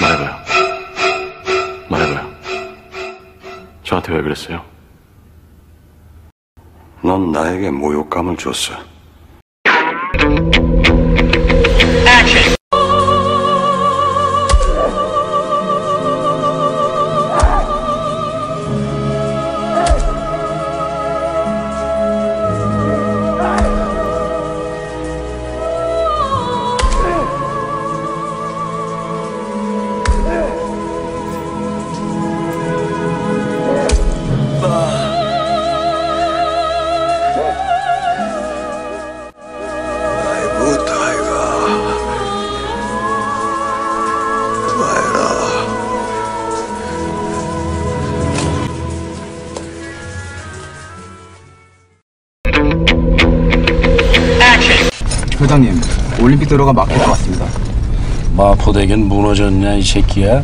말해봐요. 말해봐요. 저한테 왜 그랬어요? 넌 나에게 모욕감을 줬어. 회장님, 올림픽 들어가 막힐 것 같습니다. 마포대교는 무너졌냐 이 새끼야?